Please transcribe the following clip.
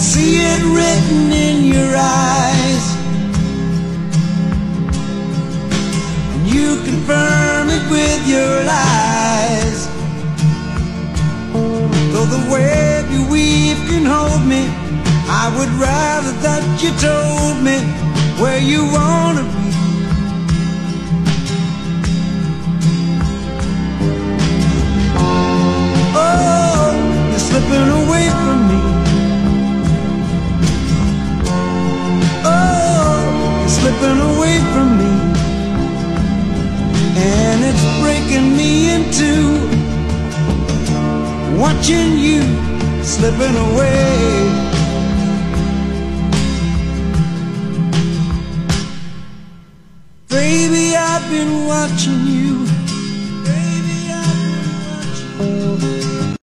see it written in your eyes. And you confirm it with your lies. Though the web you weave can hold me, I would rather that you told me where you wanna be. Slipping away from me. And it's breaking me in two. Watching you slipping away. Baby, I've been watching you